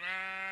Bye.